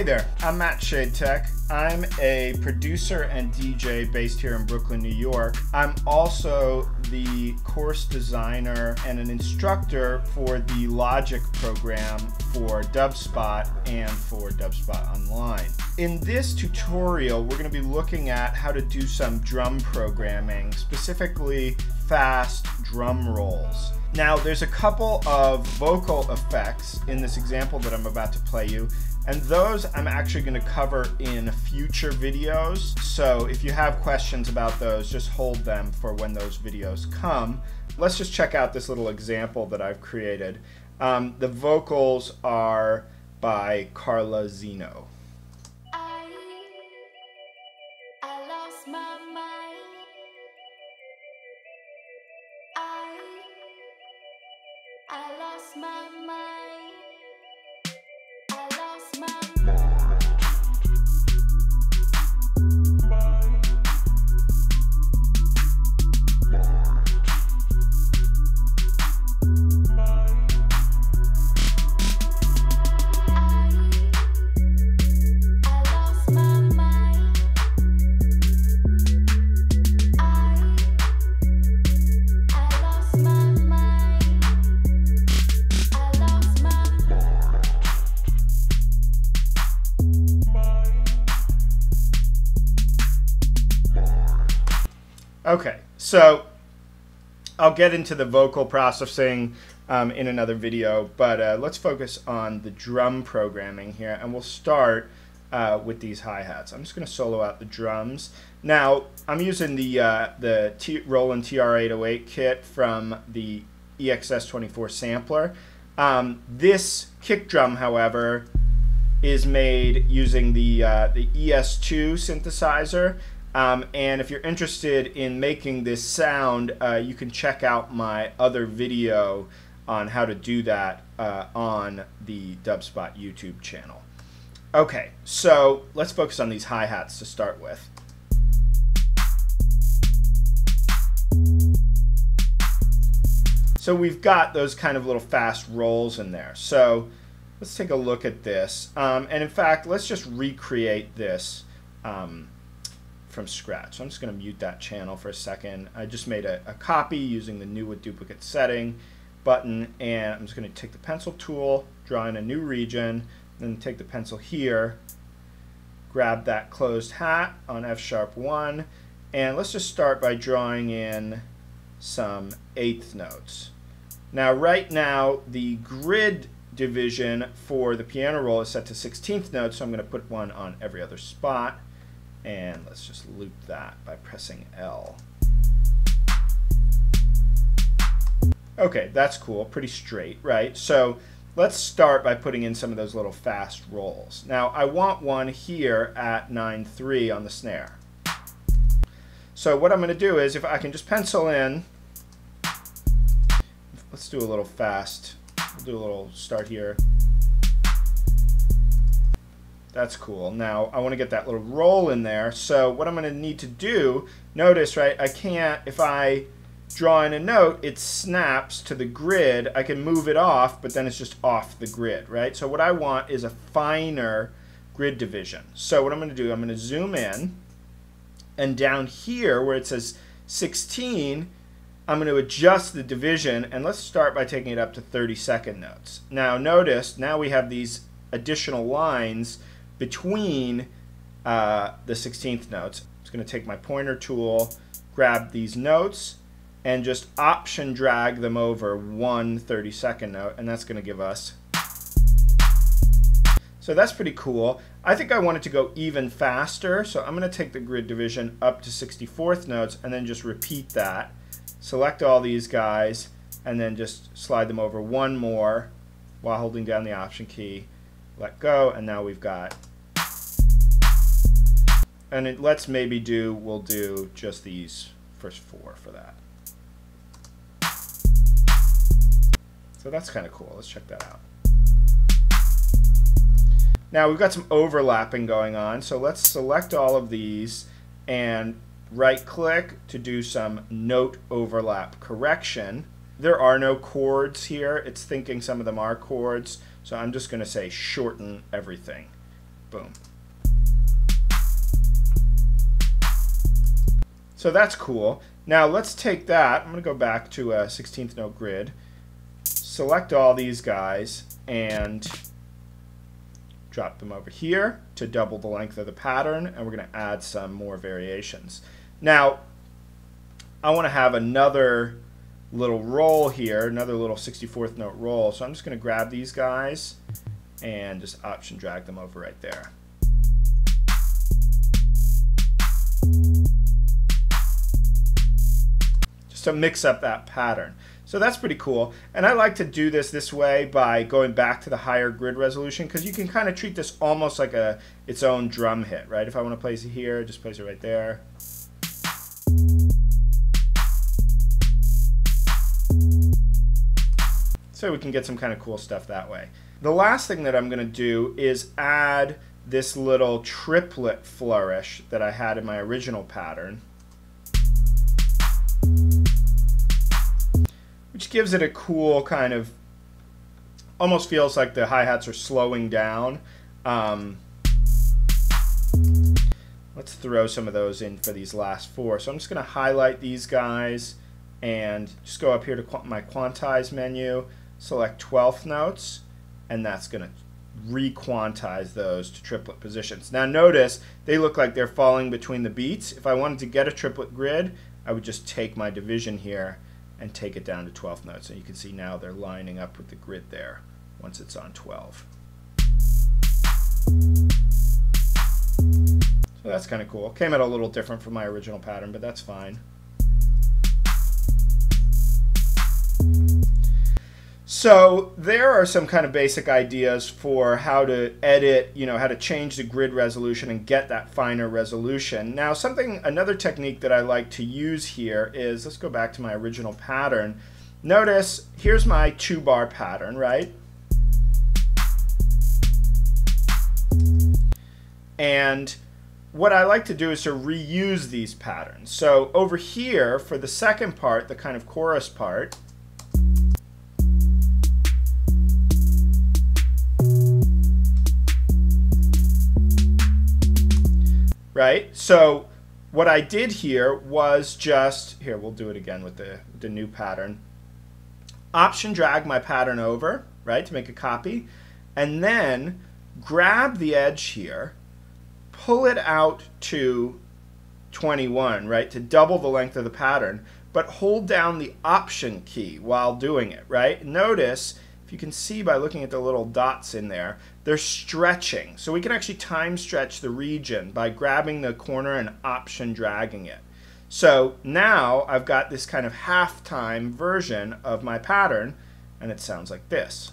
Hey there, I'm Matt Shadetek. I'm a producer and DJ based here in Brooklyn, New York. I'm also the course designer and an instructor for the Logic program for Dubspot and for Dubspot Online. In this tutorial, we're going to be looking at how to do some drum programming, specifically fast drum rolls. Now, there's a couple of vocal effects in this example that I'm about to play you and those I'm actually going to cover in future videos. So if you have questions about those, just hold them for when those videos come. Let's just check out this little example that I've created. Um, the vocals are by Karla Xeno. Okay, so I'll get into the vocal processing um, in another video, but uh, let's focus on the drum programming here, and we'll start uh, with these hi-hats. I'm just going to solo out the drums. Now, I'm using the, uh, the T Roland TR-808 kit from the EXS24 sampler. Um, this kick drum, however, is made using the, uh, the ES2 synthesizer, um, and if you're interested in making this sound, uh, you can check out my other video on how to do that uh, on the Dubspot YouTube channel. Okay, so let's focus on these hi-hats to start with. So we've got those kind of little fast rolls in there. So let's take a look at this. Um, and in fact, let's just recreate this um, from scratch. So I'm just going to mute that channel for a second. I just made a, a copy using the new with duplicate setting button and I'm just going to take the pencil tool, draw in a new region, then take the pencil here, grab that closed hat on F sharp 1 and let's just start by drawing in some eighth notes. Now right now the grid division for the piano roll is set to 16th notes so I'm going to put one on every other spot. And let's just loop that by pressing L. Okay, that's cool, pretty straight, right? So let's start by putting in some of those little fast rolls. Now I want one here at 9-3 on the snare. So what I'm going to do is if I can just pencil in, let's do a little fast, we'll do a little start here. That's cool. Now I want to get that little roll in there. So what I'm going to need to do, notice, right, I can't, if I draw in a note, it snaps to the grid. I can move it off, but then it's just off the grid, right? So what I want is a finer grid division. So what I'm going to do, I'm going to zoom in, and down here where it says 16, I'm going to adjust the division, and let's start by taking it up to 30 second notes. Now notice, now we have these additional lines between uh, the 16th notes. I'm just going to take my pointer tool, grab these notes, and just option drag them over one 32nd note, and that's going to give us. So that's pretty cool. I think I want it to go even faster, so I'm going to take the grid division up to 64th notes and then just repeat that. Select all these guys, and then just slide them over one more while holding down the option key. Let go, and now we've got and it, let's maybe do, we'll do just these first four for that. So that's kind of cool. Let's check that out. Now we've got some overlapping going on, so let's select all of these and right click to do some note overlap correction. There are no chords here. It's thinking some of them are chords, so I'm just going to say shorten everything Boom. So that's cool. Now let's take that. I'm going to go back to uh, a 16th note grid, select all these guys, and drop them over here to double the length of the pattern, and we're going to add some more variations. Now, I want to have another little roll here, another little 64th note roll. So I'm just going to grab these guys and just option drag them over right there. To mix up that pattern. So that's pretty cool. And I like to do this this way by going back to the higher grid resolution because you can kind of treat this almost like a its own drum hit, right? If I want to place it here, just place it right there. So we can get some kind of cool stuff that way. The last thing that I'm going to do is add this little triplet flourish that I had in my original pattern. Which gives it a cool kind of, almost feels like the hi-hats are slowing down. Um, let's throw some of those in for these last four. So I'm just going to highlight these guys and just go up here to my quantize menu select 12th notes, and that's going to re-quantize those to triplet positions. Now notice they look like they're falling between the beats. If I wanted to get a triplet grid, I would just take my division here and take it down to 12 notes. And you can see now they're lining up with the grid there once it's on 12. So that's kind of cool. Came out a little different from my original pattern, but that's fine. So there are some kind of basic ideas for how to edit, you know, how to change the grid resolution and get that finer resolution. Now something, another technique that I like to use here is, let's go back to my original pattern. Notice, here's my two bar pattern, right? And what I like to do is to reuse these patterns. So over here, for the second part, the kind of chorus part, right? So what I did here was just, here, we'll do it again with the, the new pattern. Option drag my pattern over, right, to make a copy, and then grab the edge here, pull it out to 21, right, to double the length of the pattern, but hold down the option key while doing it, right? Notice if you can see by looking at the little dots in there, they're stretching. So we can actually time stretch the region by grabbing the corner and option dragging it. So now I've got this kind of half-time version of my pattern, and it sounds like this.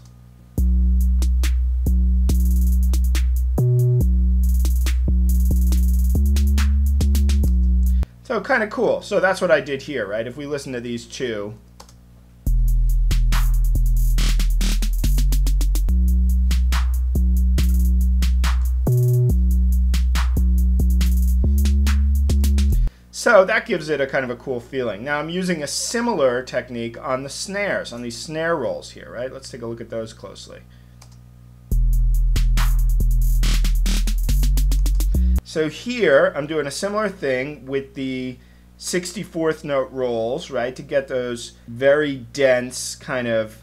So kind of cool. So that's what I did here, right? If we listen to these two, So that gives it a kind of a cool feeling. Now I'm using a similar technique on the snares, on these snare rolls here, right? Let's take a look at those closely. So here I'm doing a similar thing with the 64th note rolls, right, to get those very dense kind of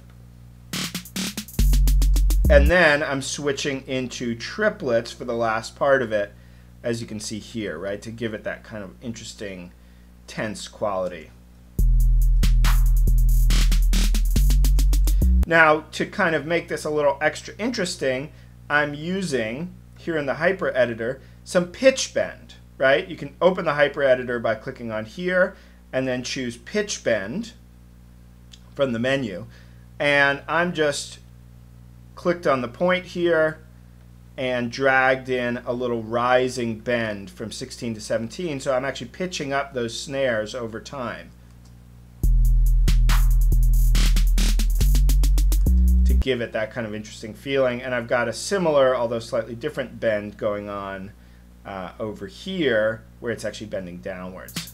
and then I'm switching into triplets for the last part of it as you can see here, right, to give it that kind of interesting tense quality. Now, to kind of make this a little extra interesting, I'm using, here in the Hyper Editor, some pitch bend, right? You can open the Hyper Editor by clicking on here and then choose pitch bend from the menu. And I'm just clicked on the point here, and dragged in a little rising bend from 16 to 17. So I'm actually pitching up those snares over time. To give it that kind of interesting feeling. And I've got a similar, although slightly different bend going on uh, over here where it's actually bending downwards.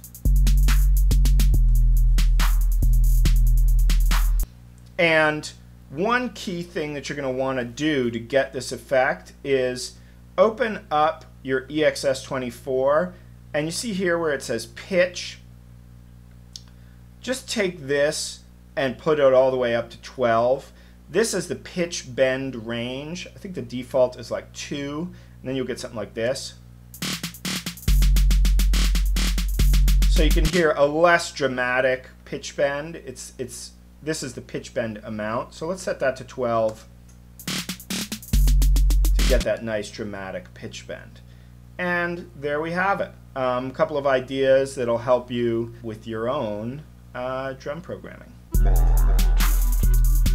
And one key thing that you're going to want to do to get this effect is open up your EXS24 and you see here where it says pitch. Just take this and put it all the way up to 12. This is the pitch bend range. I think the default is like 2, and then you'll get something like this. So you can hear a less dramatic pitch bend. It's, it's, this is the pitch bend amount. So let's set that to 12 to get that nice dramatic pitch bend. And there we have it. Um, a couple of ideas that'll help you with your own uh, drum programming.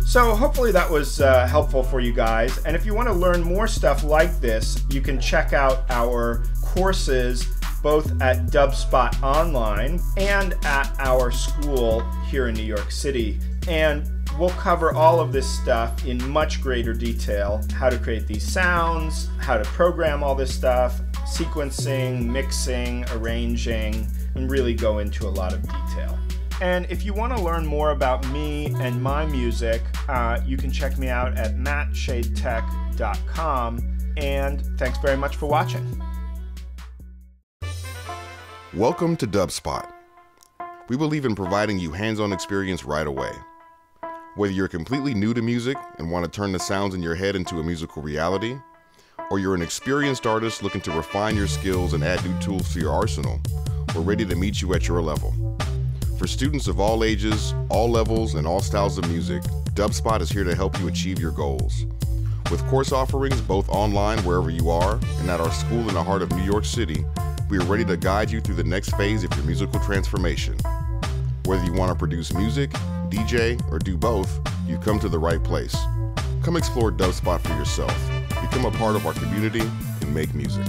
So hopefully that was uh, helpful for you guys. And if you want to learn more stuff like this, you can check out our courses both at Dubspot Online and at our school here in New York City. And we'll cover all of this stuff in much greater detail how to create these sounds, how to program all this stuff, sequencing, mixing, arranging, and really go into a lot of detail. And if you want to learn more about me and my music, uh, you can check me out at mattshadetek.com. And thanks very much for watching. Welcome to Dubspot. We believe in providing you hands on experience right away. Whether you're completely new to music and want to turn the sounds in your head into a musical reality, or you're an experienced artist looking to refine your skills and add new tools to your arsenal, we're ready to meet you at your level. For students of all ages, all levels, and all styles of music, Dubspot is here to help you achieve your goals. With course offerings both online wherever you are and at our school in the heart of New York City, we are ready to guide you through the next phase of your musical transformation. Whether you want to produce music, DJ, or do both, you've come to the right place. Come explore Dubspot for yourself, become a part of our community, and make music.